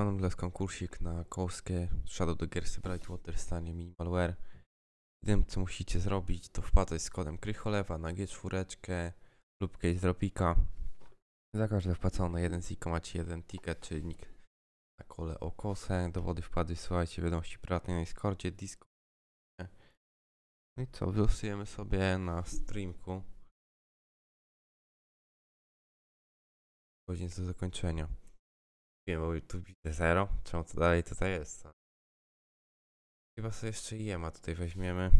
Siemano, dla konkursik na kowskie Shadow the Gersy Brightwater stanie minimalware. Jedyne co musicie zrobić to wpadać z kodem Krycholewa na G4 lub Case Dropika. Za każde wpłacone jeden ziko macie jeden ticket, czyli nick na kole o kosę. Dowody wpady słuchajcie wiadomości prywatnej na Discordzie, Disco. No i co, wylosujemy sobie na streamku. Godzin do zakończenia. Wiem, bo tu widzę 0. Czemu to dalej tutaj jest? Chyba sobie jeszcze jema tutaj weźmiemy.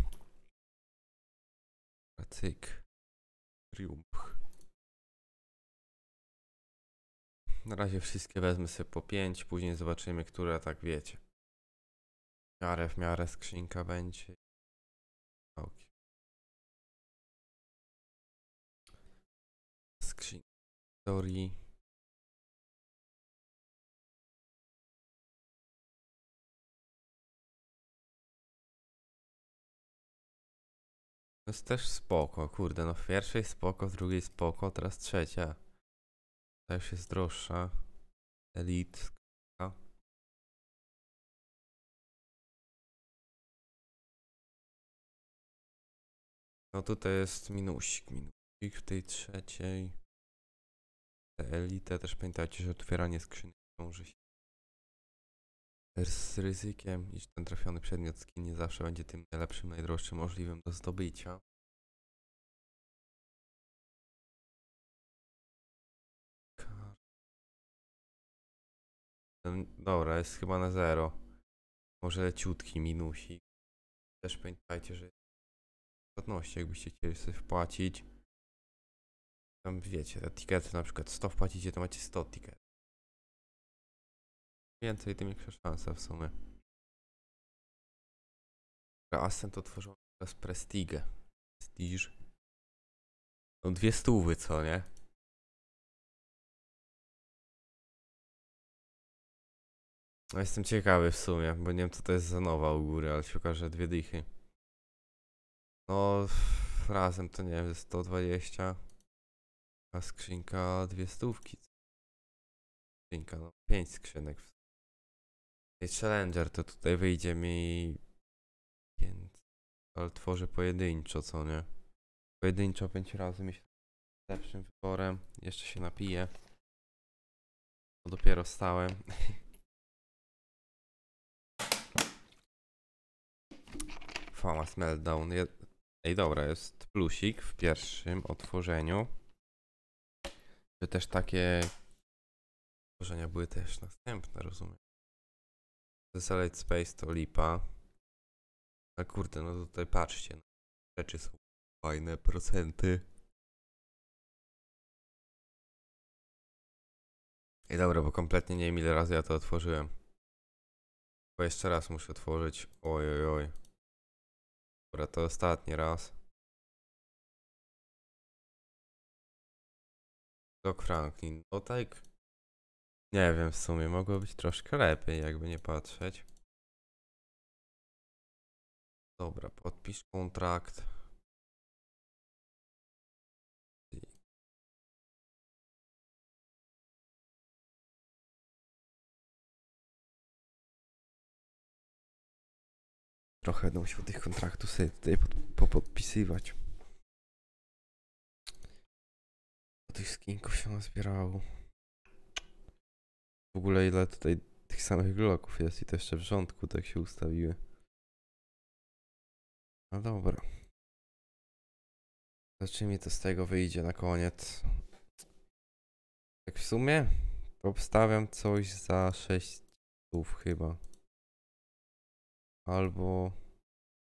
Cyk. Triumph. Na razie wszystkie wezmę sobie po 5, później zobaczymy, które tak wiecie. W miarę, w miarę skrzynka będzie. Ok. Skrzynka historii. Jest też spoko, kurde, no w pierwszej spoko, w drugiej spoko, teraz trzecia. Już jest droższa. Elite. No tutaj jest minusik, minusik w tej trzeciej. Te elite też pamiętajcie, że otwieranie skrzyni wiąże się z ryzykiem, iż ten trafiony przedmiot skin nie zawsze będzie tym najlepszym, najdroższym możliwym do zdobycia. Dobra, jest chyba na zero. Może leciutki minusik. Też pamiętajcie, że płatności, jakbyście chcieli sobie wpłacić. Tam wiecie, te tikety na przykład 100 wpłacicie, to macie 100 ticket. Więcej, tym większa szansa w sumie. Ascent otworzony przez Prestige. Prestige. No dwie stówy, co nie? No jestem ciekawy w sumie, bo nie wiem co to jest za nowa u góry, ale się okaże, że dwie dychy. No razem to nie wiem, ze 120. A skrzynka dwie stówki. Skrzynka, no pięć skrzynek. w Challenger to tutaj wyjdzie mi 5. Ale tworzę pojedynczo, co nie? Pojedynczo 5 razy myślę lepszym wyborem. Jeszcze się napiję. Bo dopiero stałem. Famas Meltdown. Ej, dobra, jest plusik w pierwszym otworzeniu. Że też takie otworzenia były też następne, rozumiem. Desolate Space to lipa. A kurde, no tutaj patrzcie. no, Rzeczy są fajne, procenty. I dobra, bo kompletnie nie wiem ile razy ja to otworzyłem. Bo jeszcze raz muszę otworzyć. Oj, oj, oj. Dobra, to ostatni raz. Doc Franklin. No tak. Nie wiem, w sumie mogło być troszkę lepiej, jakby nie patrzeć. Dobra, podpisz kontrakt. Trochę będę musiał tych kontraktów sobie tutaj pod, popodpisywać. Bo tych skinków się nazbierało. W ogóle ile tutaj tych samych gloków jest i to jeszcze w rządku tak się ustawiły. No dobra. Zobaczymy co z tego wyjdzie na koniec. Tak w sumie to obstawiam coś za 6 stów chyba. Albo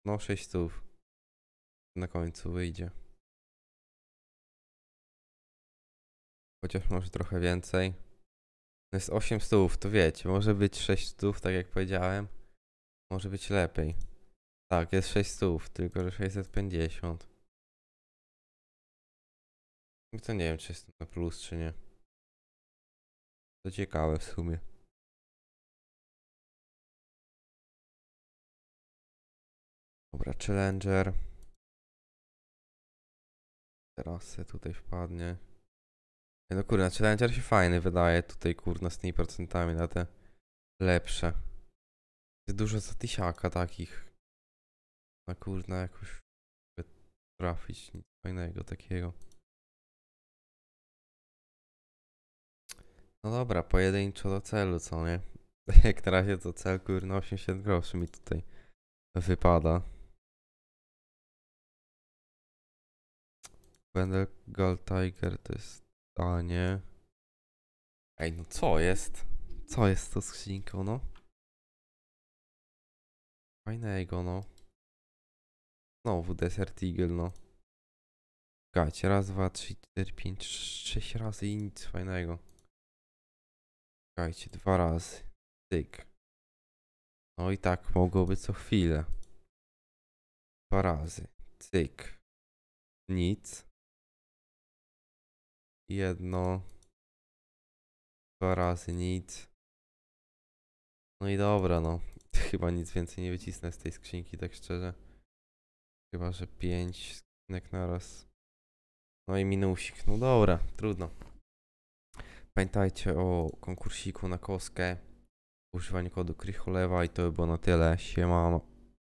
no 6 stów. Na końcu wyjdzie. Chociaż może trochę więcej. No jest 8 stów, to wiecie, może być 6 stów, tak jak powiedziałem. Może być lepiej. Tak, jest 6 stów, tylko że 650. I to nie wiem, czy jest to na plus, czy nie. To ciekawe w sumie. Dobra, Challenger. Teraz tutaj wpadnie. No kurna, Challenger się fajny wydaje tutaj kurna z tymi procentami na te lepsze. Dużo za tysiaka takich. Na kurna jakoś trafić, nic fajnego takiego. No dobra, pojedynczo do celu, co nie? Jak na razie to cel, kurna, 80 groszy mi tutaj wypada. Będę Gold Tiger to jest tanie. Ej, no co jest? Co jest to skrzynką, no? Fajnego, no. Znowu Desert Eagle, no. Czekajcie, raz, dwa, trzy, cztery, pięć, sześć razy i nic fajnego. Czekajcie, dwa razy. Tyk. No i tak mogłoby co chwilę. Dwa razy. Cyk. Nic. Jedno. Dwa razy nic. No i dobra, no. Chyba nic więcej nie wycisnę z tej skrzynki, tak szczerze. Chyba, że pięć skrzynek naraz. No i minusik. No dobra, trudno. Pamiętajcie o konkursiku na kostkę. Używaniu kodu Krycholewa i to by było na tyle. Siemano.